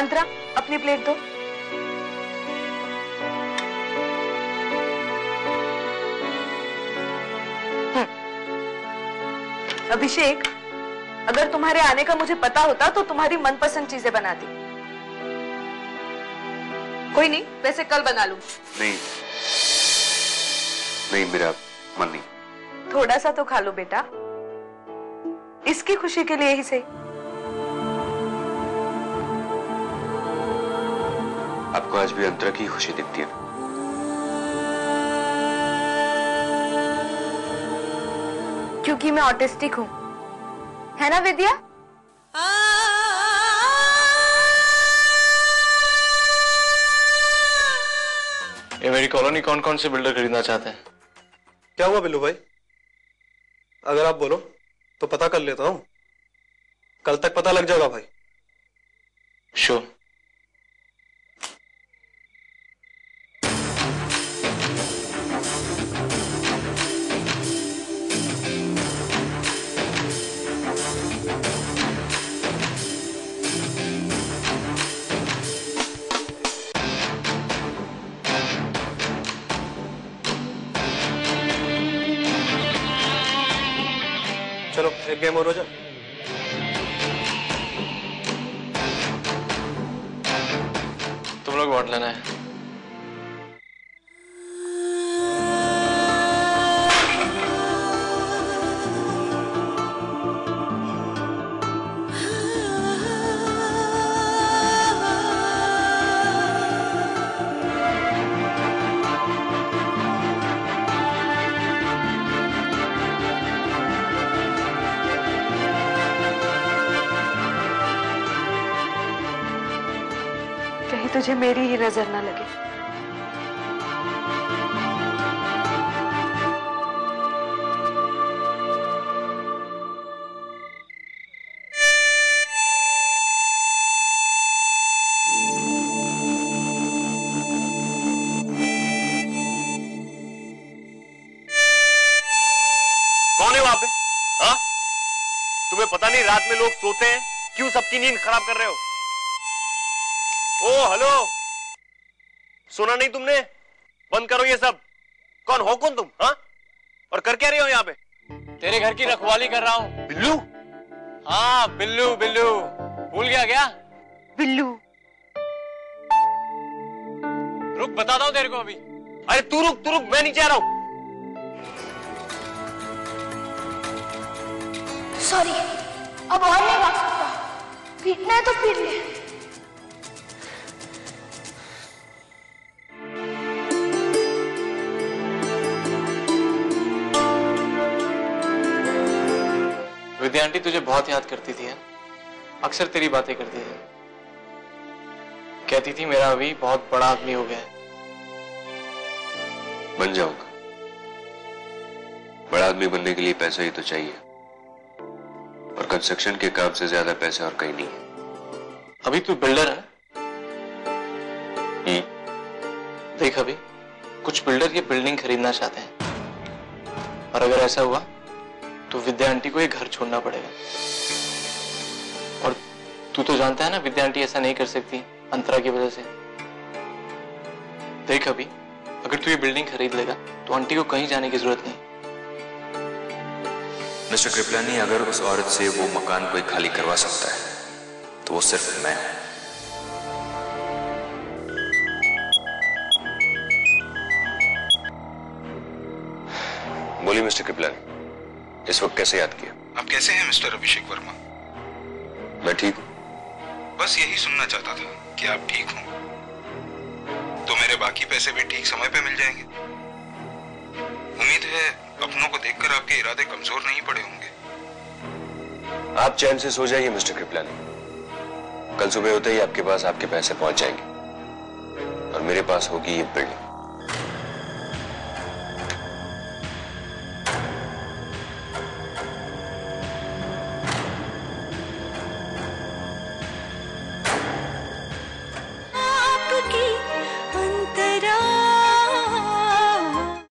अंतरा अपनी प्लेट दो। हम्म। अभिषेक अगर तुम्हारे आने का मुझे पता होता तो तुम्हारी मनपसंद चीज़ें बनाती कोई नहीं वैसे कल बना लू। नहीं। नहीं मेरा मन नहीं। थोड़ा सा तो खा लो बेटा। इसकी खुशी के लिए ही सही। आपको आज भी अंतरा की खुशी दिखती है। क्योंकि मैं ऑटिस्टिक हूँ। है ना विद्या? ये मेरी कॉलोनी कौन कौन से बिल्डर खरीदना चाहते हैं? क्या हुआ बिल्लू भाई? अगर आप बोलो तो पता कर लेता हूँ। कल तक पता लग जाएगा भाई। श्योर चलो एक गेम हो जाए तुम लोग वोट लेना है। तुझे मेरी ही नज़र ना लगे। कौन है वहाँ पे? हाँ? तुम्हें पता नहीं रात में लोग सोते हैं? क्यों सबकी नींद खराब कर रहे हो? ओ हेलो। सुना नहीं तुमने? बंद करो ये सब। कौन हो कौन तुम हाँ? और कर क्या रहे हो यहाँ पे? तेरे घर की रखवाली कर रहा हूँ। बिल्लू? हाँ बिल्लू बिल्लू। भूल गया क्या? बिल्लू। रुक बताता हूँ तेरे को अभी। अरे तू रुक तू रुक मैं नीचे आ रहा हूँ। सॉरी अब और नहीं भाग सकता। पीटना है तो पीट ले। विद्या आंटी तुझे बहुत याद करती थी अक्सर तेरी बातें करती थी कहती थी मेरा अभी बहुत बड़ा आदमी हो गया है। बन जाऊँगा। बड़ा आदमी बनने के लिए पैसा ही तो चाहिए। और कंस्ट्रक्शन के काम से ज़्यादा पैसा और कहीं नहीं है। अभी तू बिल्डर है? हम्म, देख अभी कुछ बिल्डर ये बिल्डिंग खरीदना चाहते हैं। और अगर ऐसा हुआ तो विद्या आंटी को ये घर छोड़ना पड़ेगा। और तू तो जानता है ना, विद्या आंटी ऐसा नहीं कर सकती, अंतरा की वजह से। देख अभी, अगर तू ये बिल्डिंग खरीद लेगा तो आंटी को कहीं जाने की ज़रूरत नहीं। मिस्टर कृपलानी, अगर उस औरत से वो मकान कोई खाली करवा सकता है तो वो सिर्फ़ मैं हूँ। बोलिए मिस्टर कृपलानी। इस वक्त कैसे याद किया? आप कैसे हैं मिस्टर अभिषेक वर्मा? मैं ठीक हूँ। बस यही सुनना चाहता था कि आप ठीक हो। तो मेरे बाकी पैसे भी ठीक समय पे मिल जाएँगे। उम्मीद है अपनों को देखकर आपके इरादे कमज़ोर नहीं पड़े होंगे। आप चैन से सो जाइए मिस्टर कृपलानी कल सुबह होते ही आपके पास आपके पैसे पहुँच जाएँगे। और मेरे पास होगी ये बिल्डिंग